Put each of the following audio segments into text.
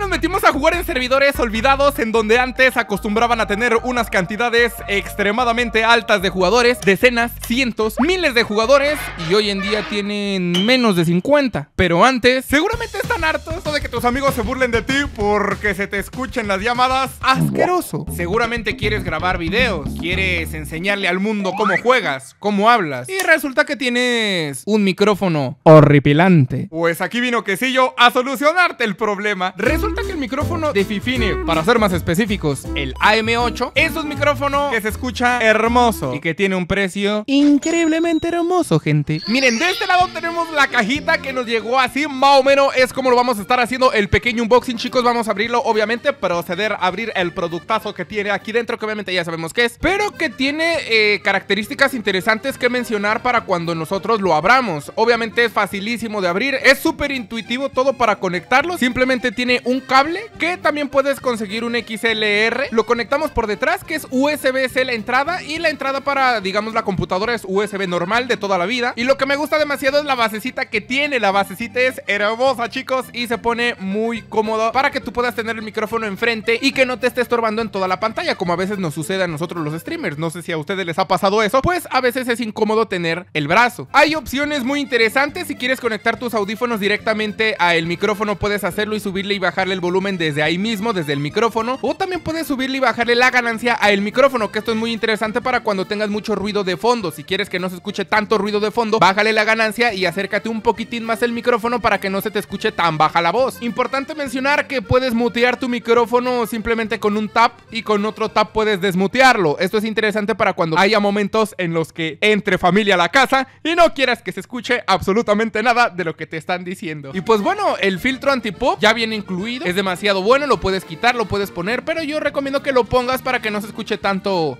nos metimos a jugar en servidores olvidados en donde antes acostumbraban a tener unas cantidades extremadamente altas de jugadores, decenas, cientos, miles de jugadores y hoy en día tienen menos de 50. Pero antes, seguramente están hartos de que tus amigos se burlen de ti porque se te escuchen las llamadas asqueroso. Seguramente quieres grabar videos, quieres enseñarle al mundo cómo juegas, cómo hablas y resulta que tienes un micrófono horripilante. Pues aquí vino Quesillo a solucionarte el problema. Resulta que el micrófono de Fifine, para ser más específicos, el AM8, es un micrófono que se escucha hermoso y que tiene un precio increíblemente hermoso, gente. Miren, de este lado tenemos la cajita que nos llegó así, más o menos es como lo vamos a estar haciendo el pequeño unboxing, chicos. Vamos a abrirlo, obviamente, proceder a abrir el productazo que tiene aquí dentro, que obviamente ya sabemos qué es, pero que tiene eh, características interesantes que mencionar para cuando nosotros lo abramos. Obviamente es facilísimo de abrir, es súper intuitivo todo para conectarlo. Simplemente tiene un cable que también puedes conseguir un XLR. Lo conectamos por detrás, que es USB-C la entrada y la entrada para, digamos, la computadora es USB normal de toda la vida. Y lo que me gusta demasiado es la basecita que tiene. La basecita es hermosa, chicos, y se pone muy cómodo para que tú puedas tener el micrófono enfrente y que no te esté estorbando en toda la pantalla, como a veces nos sucede a nosotros los streamers. No sé si a ustedes les ha pasado eso, pues a veces es incómodo tener el brazo. Hay opciones muy interesantes. Si quieres conectar tus audífonos directamente al micrófono, puedes hacerlo y subirle y bajarle el volumen desde ahí mismo, desde el micrófono. O también puedes subirle y bajarle la ganancia al micrófono, que esto es muy interesante para cuando tengas mucho ruido de fondo. Si quieres que no se escuche tanto ruido de fondo, bájale la ganancia y acércate un poquitín más el micrófono para que no se te escuche tan baja la voz. Importante mencionar que puedes mutear tu micrófono simplemente con un tap y con otro tap puedes desmutearlo. Esto es interesante para cuando haya momentos en los que entre familia a la casa y no quieras que se escuche absolutamente nada de lo que te están diciendo. Y pues bueno, el filtro antipop ya viene incluido. Es demasiado bueno, lo puedes quitar, lo puedes poner, pero yo recomiendo que lo pongas para que no se escuche tanto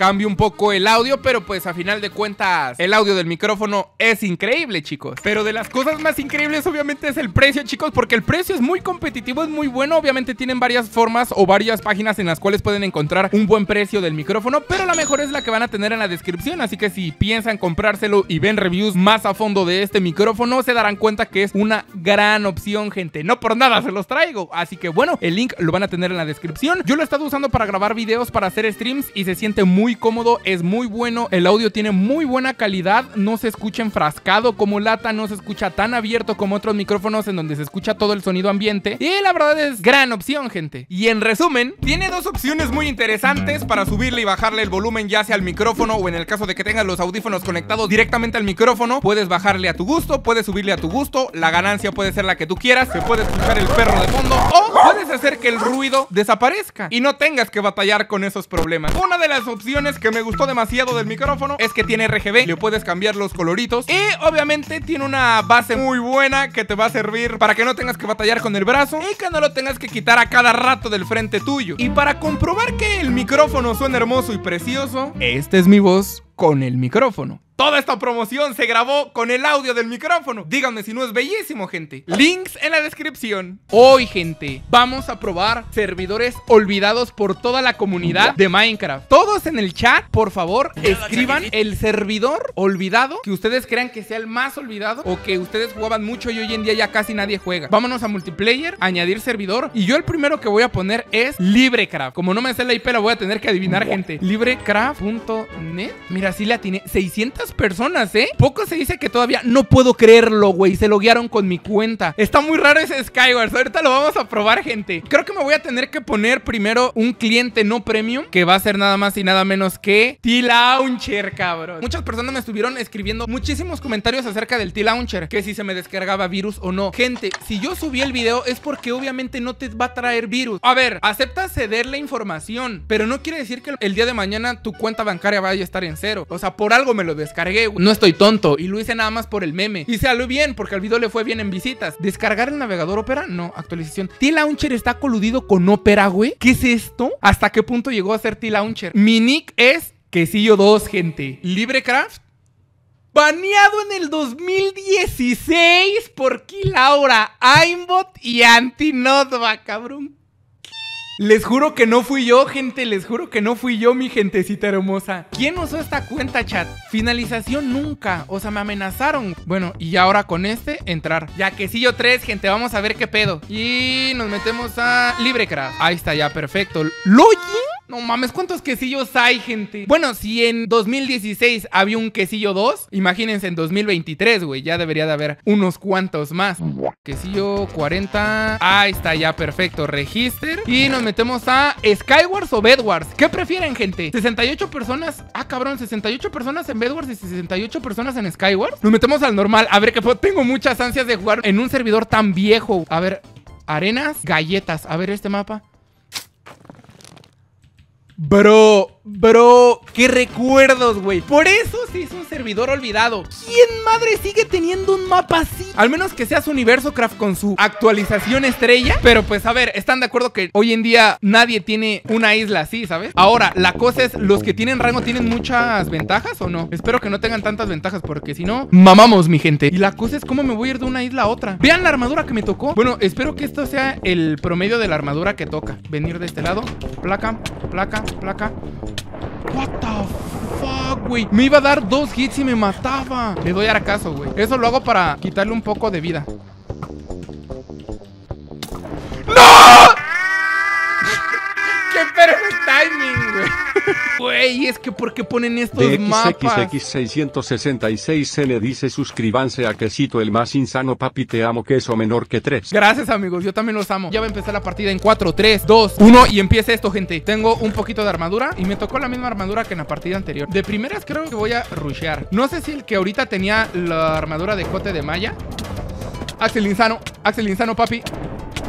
cambie un poco el audio, pero pues a final de cuentas el audio del micrófono es increíble, chicos. Pero de las cosas más increíbles obviamente es el precio, chicos, porque el precio es muy competitivo, es muy bueno. Obviamente tienen varias formas o varias páginas en las cuales pueden encontrar un buen precio del micrófono, pero la mejor es la que van a tener en la descripción, así que si piensan comprárselo y ven reviews más a fondo de este micrófono, se darán cuenta que es una gran opción, gente. No por nada se los traigo, así que bueno, el link lo van a tener en la descripción. Yo lo he estado usando para grabar videos, para hacer streams y se siente muy cómodo, es muy bueno, el audio tiene muy buena calidad, no se escucha enfrascado como lata, no se escucha tan abierto como otros micrófonos en donde se escucha todo el sonido ambiente y la verdad es gran opción, gente. Y en resumen, tiene dos opciones muy interesantes para subirle y bajarle el volumen ya sea al micrófono o en el caso de que tengas los audífonos conectados directamente al micrófono, puedes bajarle a tu gusto, puedes subirle a tu gusto, la ganancia puede ser la que tú quieras, se puede escuchar el perro de fondo o puedes hacer que el ruido desaparezca y no tengas que batallar con esos problemas. Una de las opciones que me gustó demasiado del micrófono es que tiene RGB, le puedes cambiar los coloritos y obviamente tiene una base muy buena que te va a servir para que no tengas que batallar con el brazo y que no lo tengas que quitar a cada rato del frente tuyo. Y para comprobar que el micrófono suena hermoso y precioso, esta es mi voz con el micrófono. Toda esta promoción se grabó con el audio del micrófono. Díganme si no es bellísimo, gente. Links en la descripción. Hoy, gente, vamos a probar servidores olvidados por toda la comunidad de Minecraft. Todos en el chat, por favor, escriban el servidor olvidado que ustedes crean que sea el más olvidado o que ustedes jugaban mucho y hoy en día ya casi nadie juega. Vámonos a multiplayer, añadir servidor y yo el primero que voy a poner es LibreCraft. Como no me sé la IP, la voy a tener que adivinar, gente. Librecraft.net. Mira, sí la tiene 600 personas, ¿eh? Poco se dice que todavía no puedo creerlo, güey. Se loguearon con mi cuenta. Está muy raro ese Skywars. Ahorita lo vamos a probar, gente. Creo que me voy a tener que poner primero un cliente no premium, que va a ser nada más y nada menos que T-Launcher, cabrón. Muchas personas me estuvieron escribiendo muchísimos comentarios acerca del T-Launcher, que si se me descargaba virus o no. Gente, si yo subí el video es porque obviamente no te va a traer virus. A ver, acepta ceder la información, pero no quiere decir que el día de mañana tu cuenta bancaria vaya a estar en cero. O sea, por algo me lo descargué. No estoy tonto. Y lo hice nada más por el meme. Y salió bien, porque al video le fue bien en visitas. ¿Descargar el navegador Opera? No, actualización. T-Launcher está coludido con Opera, güey. ¿Qué es esto? ¿Hasta qué punto llegó a ser T-Launcher? Mi nick es Quesillo 2, gente. LibreCraft. Baneado en el 2016 por Kilaura, Aimbot y Antinodva, cabrón. Les juro que no fui yo, gente. Les juro que no fui yo, mi gentecita hermosa. ¿Quién usó esta cuenta, chat? Finalización nunca. O sea, me amenazaron. Bueno, y ahora con este, entrar. Ya que sí yo tres, gente. Vamos a ver qué pedo. Y nos metemos a LibreCraft. Ahí está, ya, perfecto. ¿Login? No mames, ¿cuántos quesillos hay, gente? Bueno, si en 2016 había un quesillo 2, imagínense en 2023, güey. Ya debería de haber unos cuantos más. Quesillo 40. Ahí está, ya, perfecto. Register. Y nos metemos a Skywars o Bedwars. ¿Qué prefieren, gente? 68 personas. Ah, cabrón, 68 personas en Bedwars y 68 personas en Skywars. Nos metemos al normal. A ver, que tengo muchas ansias de jugar en un servidor tan viejo. A ver, arenas, galletas. A ver este mapa. Bro, bro, qué recuerdos, güey. Por eso se hizo un servidor olvidado. ¿Quién madre sigue teniendo un mapa así? Al menos que sea su universo craft con su actualización estrella. Pero pues a ver, ¿están de acuerdo que hoy en día nadie tiene una isla así, ¿sabes? Ahora, la cosa es, ¿los que tienen rango tienen muchas ventajas o no? Espero que no tengan tantas ventajas porque si no, mamamos, mi gente. Y la cosa es cómo me voy a ir de una isla a otra. Vean la armadura que me tocó. Bueno, espero que esto sea el promedio de la armadura que toca. Venir de este lado. Placa, placa, placa. What the fuck, güey. Me iba a dar dos hits y me mataba. Le doy ahora caso, güey. Eso lo hago para quitarle un poco de vida. Güey, es que ¿por qué ponen estos mapas? DXXX666 se le dice suscríbanse a Quesito el más insano papi te amo queso menor que 3. Gracias amigos, yo también los amo. Ya va a empezar la partida en 4, 3, 2, 1 y empieza esto gente. Tengo un poquito de armadura y me tocó la misma armadura que en la partida anterior. De primeras creo que voy a rushear. No sé si el que ahorita tenía la armadura de cote de malla. Axel Insano, Axel Insano papi.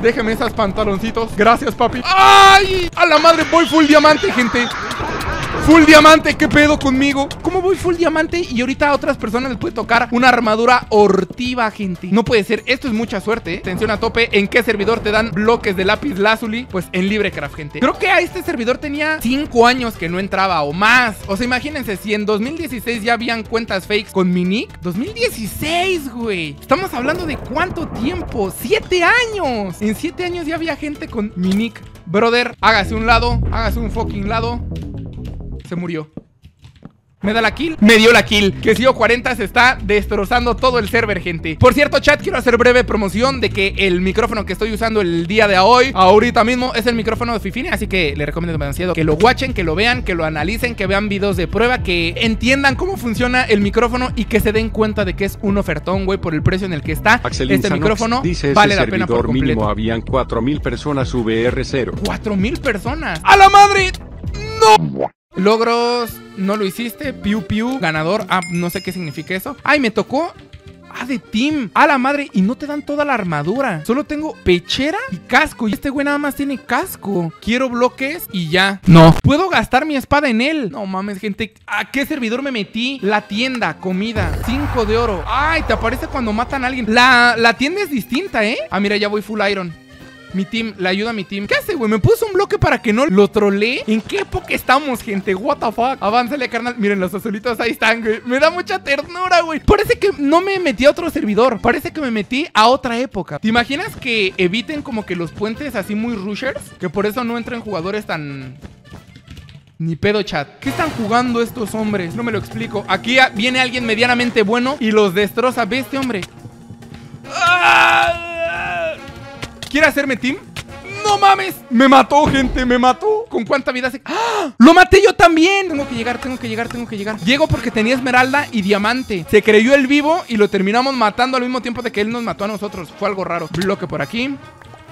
Déjeme esos pantaloncitos. Gracias, papi. ¡Ay! A la madre, voy full diamante, gente. Full diamante, ¿qué pedo conmigo? ¿Cómo voy full diamante? Y ahorita a otras personas les puede tocar una armadura hortiva, gente. No puede ser, esto es mucha suerte. ¿eh? Atención a tope, ¿en qué servidor te dan bloques de lápiz lazuli? Pues en LibreCraft, gente. Creo que a este servidor tenía 5 años que no entraba o más. O sea, imagínense, si en 2016 ya habían cuentas fakes con mi nick. 2016, güey. Estamos hablando de cuánto tiempo. 7 años. En 7 años ya había gente con mi nick. Brother, hágase un lado, hágase un fucking lado. Se murió. ¿Me da la kill? Me dio la kill. Que sigo 40 se está destrozando todo el server, gente. Por cierto, chat, quiero hacer breve promoción de que el micrófono que estoy usando el día de hoy, ahorita mismo, es el micrófono de Fifine. Así que le recomiendo demasiado que lo watchen, que lo vean, que lo analicen, que vean videos de prueba, que entiendan cómo funciona el micrófono y que se den cuenta de que es un ofertón, güey, por el precio en el que está. Axel este Insanox micrófono dice vale la pena por completo. mínimo habían 4000 personas VR0. 4000 personas. ¡A la madre! ¡No! Logros, no lo hiciste. Piu Piu, ganador. Ah, no sé qué significa eso. Ay, me tocó. Ah, de team. A la madre. Y no te dan toda la armadura. Solo tengo pechera y casco. Y este güey nada más tiene casco. Quiero bloques y ya. No. Puedo gastar mi espada en él. No mames, gente. ¿A qué servidor me metí? La tienda, comida. 5 de oro. Ay, te aparece cuando matan a alguien. La, la tienda es distinta, ¿eh? Ah, mira, ya voy full iron. Mi team, le ayuda a mi team. ¿Qué hace, güey? Me puso un bloque para que no lo trolee. ¿En qué época estamos, gente? What the fuck? Avánzale, carnal. Miren, los azulitos ahí están, güey. Me da mucha ternura, güey. Parece que no me metí a otro servidor. Parece que me metí a otra época. ¿Te imaginas que eviten como que los puentes así muy rushers? Que por eso no entren jugadores tan... Ni pedo chat. ¿Qué están jugando estos hombres? No me lo explico. Aquí viene alguien medianamente bueno y los destroza. ¿Ve este hombre? ¡Ah! ¿Quiere hacerme team? ¡No mames! Me mató, gente, me mató. ¿Con cuánta vida se.? ¡Ah! ¡Lo maté yo también! Tengo que llegar, tengo que llegar, tengo que llegar. Llego porque tenía esmeralda y diamante. Se creyó el vivo y lo terminamos matando al mismo tiempo de que él nos mató a nosotros. Fue algo raro. Bloque por aquí.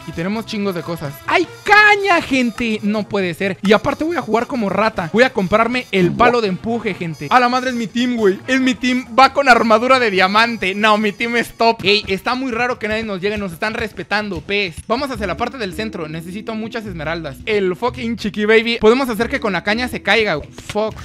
Y tenemos chingos de cosas. ¡Ay, caña, gente! No puede ser. Y aparte voy a jugar como rata. Voy a comprarme el palo de empuje, gente. A la madre es mi team, güey. Es mi team. Va con armadura de diamante. No, mi team es top. Ey, está muy raro que nadie nos llegue. Nos están respetando, pez. Vamos hacia la parte del centro. Necesito muchas esmeraldas. El fucking chiqui baby. Podemos hacer que con la caña se caiga. Fuck.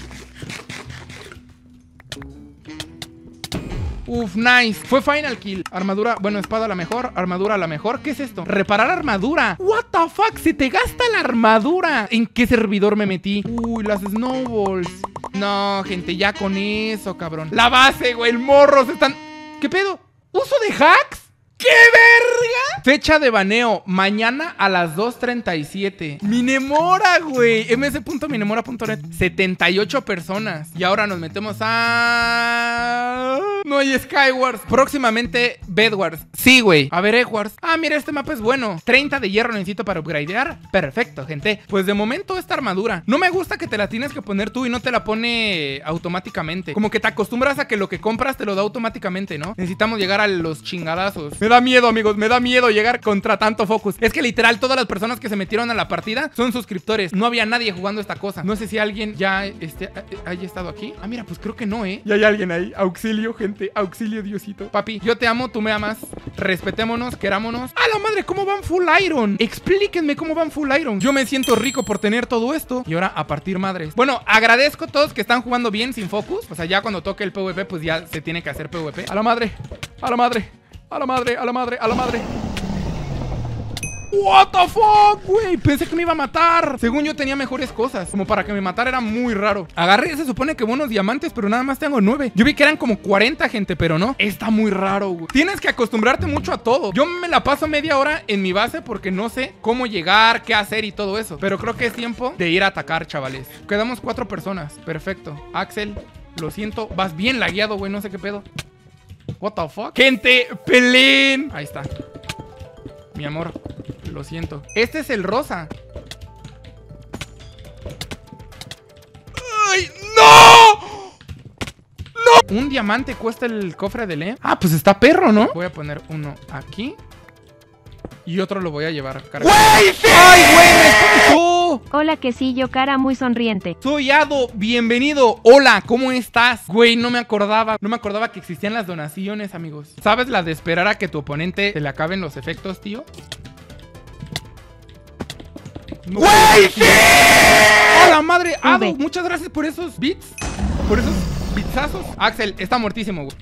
Uf, nice. Fue final kill. Armadura, bueno, espada la mejor. Armadura la mejor. ¿Qué es esto? Reparar armadura. What the fuck? Se te gasta la armadura. ¿En qué servidor me metí? Uy, las snowballs. No, gente, ya con eso, cabrón. La base, güey. El morro se están. ¿Qué pedo? ¿Uso de hacks? ¡Qué verga! Fecha de baneo, mañana a las 2.37. Minemora, güey. ms.minemora.net. 78 personas. Y ahora nos metemos a... No hay Skywars. Próximamente Bedwars. Sí, güey. A ver, Edwards. Ah, mira, este mapa es bueno. 30 de hierro necesito para upgradear. Perfecto, gente. Pues de momento esta armadura. No me gusta que te la tienes que poner tú y no te la pone automáticamente. Como que te acostumbras a que lo que compras te lo da automáticamente, ¿no? Necesitamos llegar a los chingadazos. Me da miedo, amigos. Me da miedo llegar contra tanto focus. Es que literal todas las personas que se metieron a la partida son suscriptores. No había nadie jugando esta cosa. No sé si alguien ya este, haya estado aquí. Ah, mira, pues creo que no, ¿eh? Y hay alguien ahí. Auxilio, gente. Auxilio, Diosito. Papi, yo te amo, tú me amas. Respetémonos, querámonos. ¡A la madre! ¿Cómo van full iron? Explíquenme cómo van full iron. Yo me siento rico por tener todo esto. Y ahora a partir madres. Bueno, agradezco a todos que están jugando bien sin focus. O sea, ya cuando toque el PvP, pues ya se tiene que hacer PvP. A la madre. A la madre. A la madre, a la madre, a la madre. What the fuck, güey. Pensé que me iba a matar. Según yo tenía mejores cosas. Como para que me matara era muy raro. Agarré, se supone que buenos diamantes, pero nada más tengo nueve. Yo vi que eran como 40 gente, pero no. Está muy raro, güey. Tienes que acostumbrarte mucho a todo. Yo me la paso media hora en mi base porque no sé cómo llegar, qué hacer y todo eso. Pero creo que es tiempo de ir a atacar, chavales. Quedamos cuatro personas. Perfecto. Axel, lo siento. Vas bien lagueado, güey. No sé qué pedo. What the fuck? Gente, peleen. Ahí está. Mi amor, lo siento. Este es el rosa. ¡Ay, no! ¡No! Un diamante cuesta el cofre de Lem. Ah, pues está perro, ¿no? Voy a poner uno aquí. Y otro lo voy a llevar a cargar. ¡Ay, güey! Hola, quesillo, cara muy sonriente. Soy Ado, bienvenido. Hola, ¿cómo estás? Güey, no me acordaba. No me acordaba que existían las donaciones, amigos. ¿Sabes la de esperar a que tu oponente se le acaben los efectos, tío? ¡Güey, sí! ¡Hola, madre! Ado, muchas gracias por esos bits. Por esos bitsazos. Axel, está muertísimo, güey.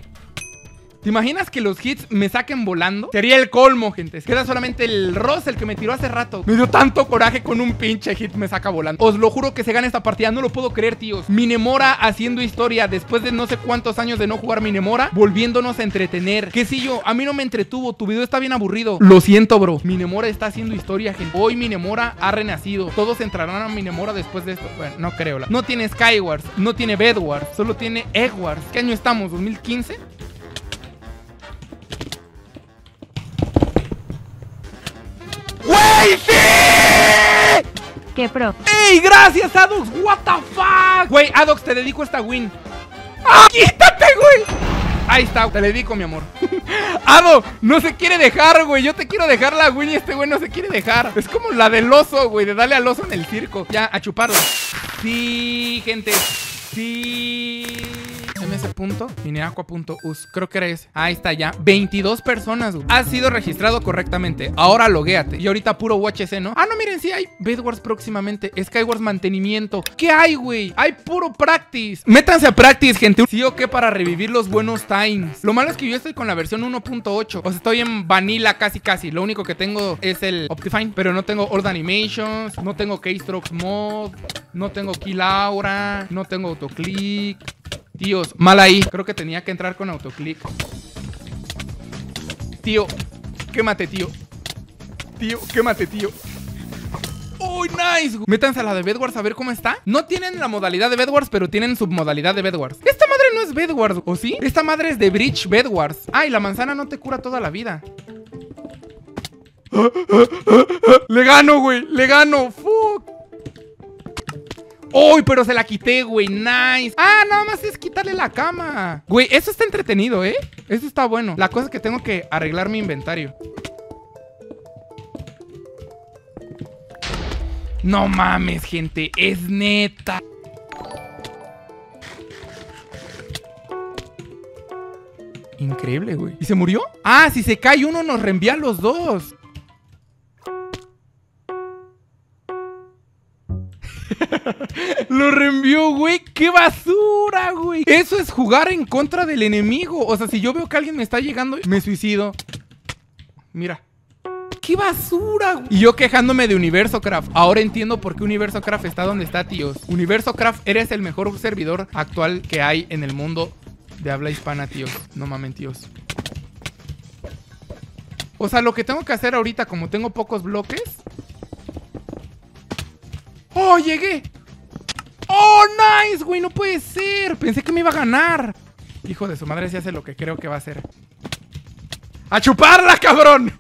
¿Te imaginas que los hits me saquen volando? Sería el colmo, gente. Queda solamente el Ross, el que me tiró hace rato. Me dio tanto coraje con un pinche hit me saca volando. Os lo juro que se gana esta partida. No lo puedo creer, tíos. Minemora haciendo historia después de no sé cuántos años de no jugar Minemora, volviéndonos a entretener. Que si yo, a mí no me entretuvo. Tu video está bien aburrido. Lo siento, bro. Minemora está haciendo historia, gente. Hoy Minemora ha renacido. Todos entrarán a Minemora después de esto. Bueno, no creo. No tiene Skywars, no tiene Bedwars, solo tiene Eggwars. ¿Qué año estamos? ¿2015? ¡Qué pro! ¡Ey, gracias, Adox! ¡What the fuck! Güey, Adox, te dedico esta win. ¡Ah, quítate, güey! Ahí está, te le dedico, mi amor. Ado, no se quiere dejar, güey. Yo te quiero dejar la win y este güey no se quiere dejar. Es como la del oso, güey, de darle al oso en el circo. Ya, a chuparlo. Sí, gente. Sí ms.mineaqua.us. Creo que era ese. Ahí está ya. 22 personas, Ha Has sido registrado correctamente. Ahora loguéate. Y ahorita puro UHC, ¿no? Ah, no, miren, sí hay Bedwars próximamente. Skywars mantenimiento. ¿Qué hay, güey? Hay puro practice. Métanse a practice, gente. Sí o qué para revivir los buenos times. Lo malo es que yo estoy con la versión 1.8. O sea, estoy en vanilla casi casi. Lo único que tengo es el Optifine. Pero no tengo Ord Animations. No tengo Keystrokes Mod. No tengo Kill Aura. No tengo Autoclick. Tíos, mal ahí. Creo que tenía que entrar con autoclick. Tío, quémate, tío. Tío, quémate, tío. ¡Oh, nice! Métanse a la de Bedwars a ver cómo está. No tienen la modalidad de Bedwars, pero tienen submodalidad de Bedwars. Esta madre no es Bedwars, ¿o sí? Esta madre es de Bridge Bedwars. Ay, la manzana no te cura toda la vida. Le gano, güey. Le gano. ¡Uy! pero se la quité, güey. Nice. Ah, nada más es quitarle la cama. Güey, eso está entretenido, ¿eh? Eso está bueno. La cosa es que tengo que arreglar mi inventario. No mames, gente. Es neta. Increíble, güey. ¿Y se murió? Ah, si se cae uno nos reenvía los dos. Reenvió, güey. ¡Qué basura, güey! Eso es jugar en contra del enemigo. O sea, si yo veo que alguien me está llegando, me suicido. Mira. ¡Qué basura! Güey! Y yo quejándome de Universo Craft. Ahora entiendo por qué Universo Craft está donde está, tíos. Universo Craft, eres el mejor servidor actual que hay en el mundo de habla hispana, tíos. No mamen, tíos. O sea, lo que tengo que hacer ahorita, como tengo pocos bloques... ¡Oh, llegué! ¡Oh, nice, güey! No puede ser. Pensé que me iba a ganar. Hijo de su madre, si hace lo que creo que va a hacer. ¡A chuparla, cabrón!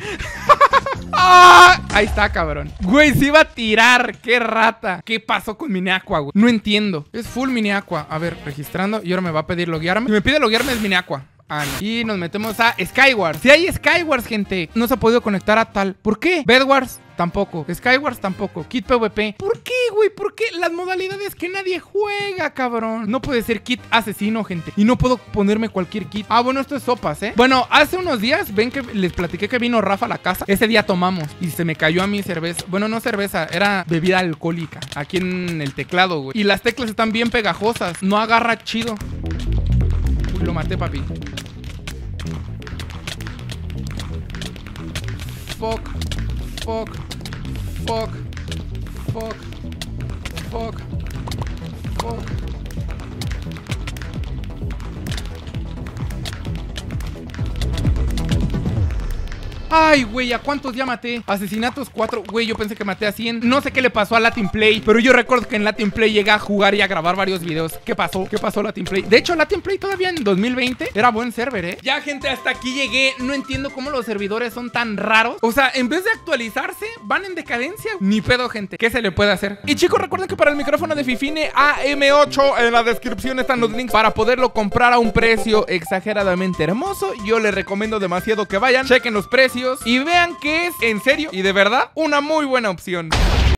¡Ah! Ahí está, cabrón. Güey, se iba a tirar. ¡Qué rata! ¿Qué pasó con Miniaqua, güey? No entiendo. Es full Miniaqua. A ver, registrando. Y ahora me va a pedir loguearme. Si me pide loguearme es Miniaqua. Ah. Y nos metemos a Skywars. Si hay Skywars, gente, no se ha podido conectar a tal. ¿Por qué? Bedwars tampoco. Skywars tampoco. Kit PvP. ¿Por qué, güey? ¿Por qué? Las modalidades que nadie juega, cabrón. No puede ser kit asesino, gente. Y no puedo ponerme cualquier kit. Ah, bueno, esto es sopas, ¿eh? Bueno, hace unos días, ven que les platiqué que vino Rafa a la casa. Ese día tomamos y se me cayó a mi cerveza. Bueno, no cerveza, era bebida alcohólica. Aquí en el teclado, güey. Y las teclas están bien pegajosas. No agarra chido. Lo maté, papi. Fuck. Fuck. Fuck. Fuck. Fuck. Fuck. Ay, güey, ¿a cuántos ya maté? Asesinatos 4. Güey, yo pensé que maté a 100. No sé qué le pasó a Latin Play, pero yo recuerdo que en Latin Play llegué a jugar y a grabar varios videos. ¿Qué pasó? ¿Qué pasó Latin Play? De hecho, Latin Play todavía en 2020 era buen server, ¿eh? Ya, gente, hasta aquí llegué. No entiendo cómo los servidores son tan raros. O sea, en vez de actualizarse, van en decadencia. Ni pedo, gente. ¿Qué se le puede hacer? Y chicos, recuerden que para el micrófono de Fifine AM8 en la descripción están los links para poderlo comprar a un precio exageradamente hermoso. Yo les recomiendo demasiado que vayan, chequen los precios y vean que es en serio y de verdad una muy buena opción.